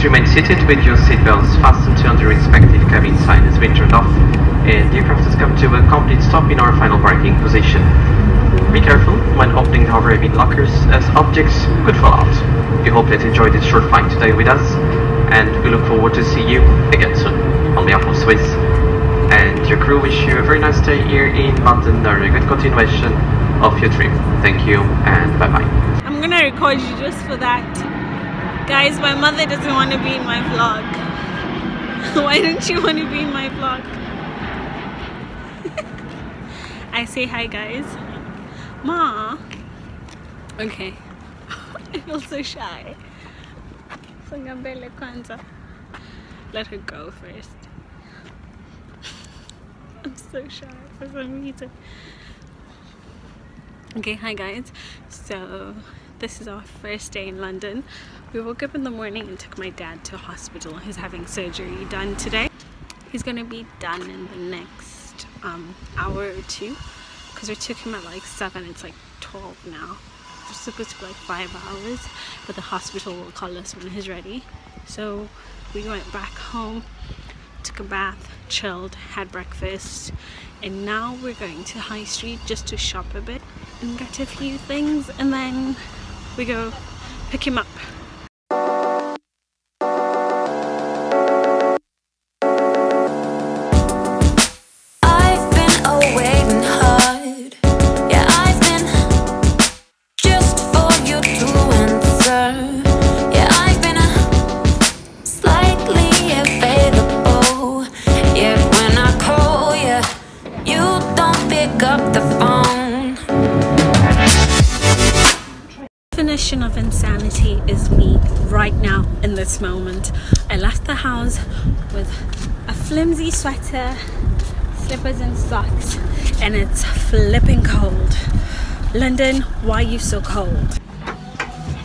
Please remain seated with your seatbelts fastened until the respective cabin sign has been turned off and the aircraft has come to a complete stop in our final parking position. Be careful when opening the overhead lockers as objects could fall out. We hope that you enjoyed this short flight today with us and we look forward to see you again soon. On behalf of Swiss and your crew wish you a very nice day here in London or a good continuation of your trip. Thank you and bye bye. I'm gonna record you just for that. Guys, my mother doesn't want to be in my vlog. Why don't you want to be in my vlog? I say hi guys. Ma. Okay. I feel so shy. Singambele kwanza. Let her go first. I'm so shy for some reason. Okay, hi guys. So this is our first day in London. We woke up in the morning and took my dad to hospital. He's having surgery done today. He's gonna be done in the next um, hour or two because we took him at like 7, it's like 12 now. We're supposed to be like 5 hours, but the hospital will call us when he's ready. So we went back home, took a bath, chilled, had breakfast, and now we're going to High Street just to shop a bit and get a few things, and then we go pick him up. This moment. I left the house with a flimsy sweater, slippers and socks, and it's flipping cold. London, why are you so cold?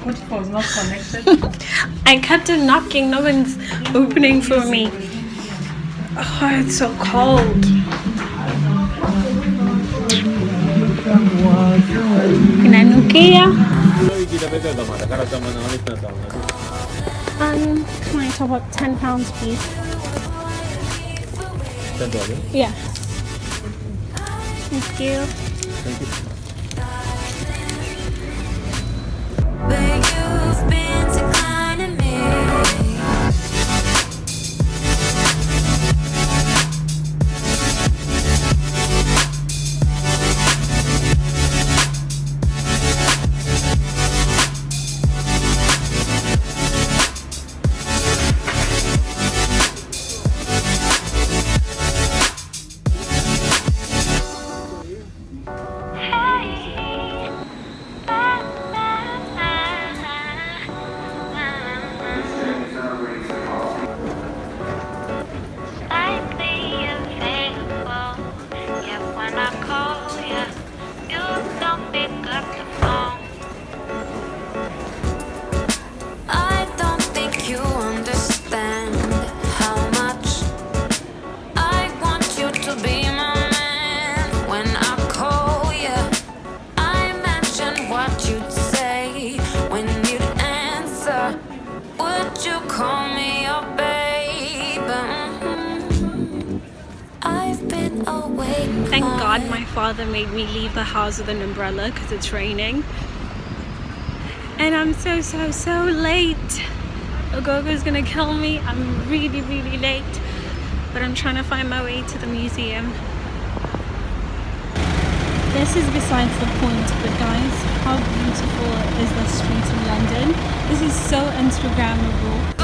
Which was not connected. I kept on knocking, no one's opening for me. Oh, it's so cold. Inanukia. Um, can I top up 10 pounds, please? Yeah. Thank you. But you've been declining Thank God my father made me leave the house with an umbrella because it's raining. And I'm so, so, so late. Ogogo's gonna kill me. I'm really, really late. But I'm trying to find my way to the museum. This is besides the point, but guys, how beautiful is the street in London? This is so Instagrammable.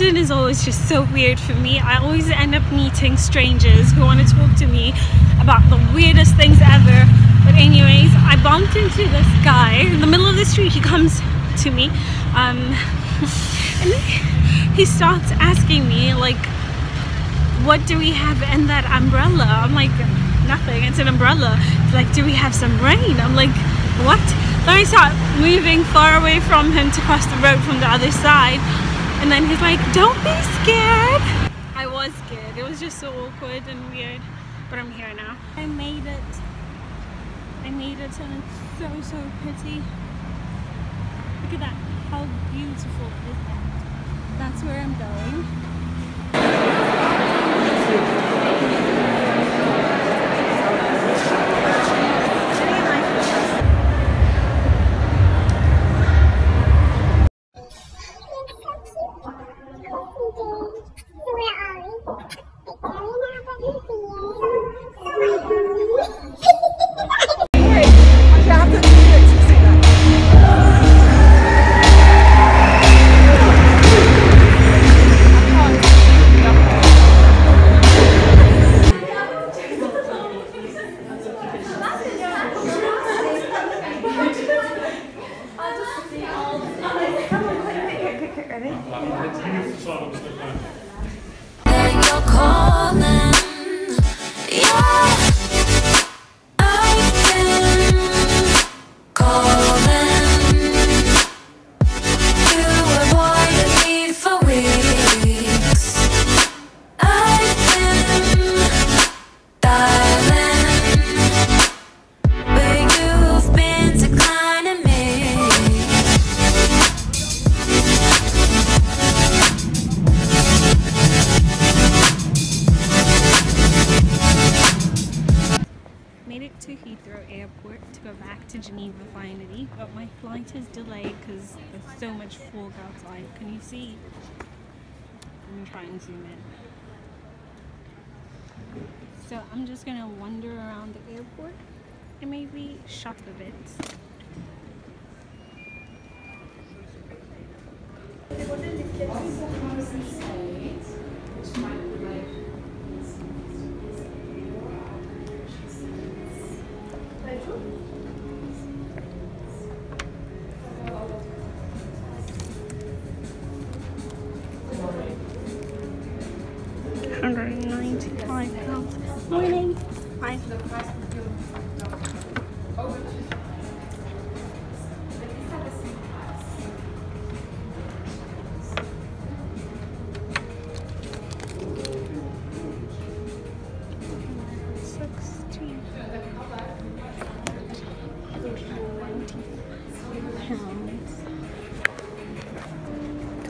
London is always just so weird for me. I always end up meeting strangers who want to talk to me about the weirdest things ever. But anyways, I bumped into this guy in the middle of the street. He comes to me, um, and he starts asking me like, "What do we have in that umbrella?" I'm like, "Nothing. It's an umbrella." He's like, "Do we have some rain?" I'm like, "What?" Then I start moving far away from him to cross the road from the other side. And then he's like, don't be scared. I was scared. It was just so awkward and weird. But I'm here now. I made it. I made it and it's so, so pretty. Look at that. How beautiful is that? That's where I'm going. Yeah, Made it to Heathrow Airport to go back to Geneva finally, but my flight is delayed because there's so much fog outside. Can you see? I'm trying to zoom in. So I'm just gonna wander around the airport and maybe shop a bit.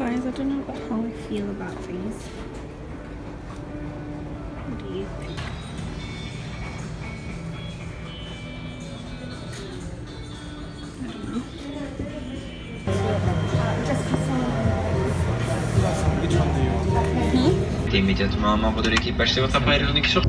Guys, I don't know how I feel about these. What do you think? I don't know. immédiatement un membre de l'équipage. C'est votre appareil électronique sur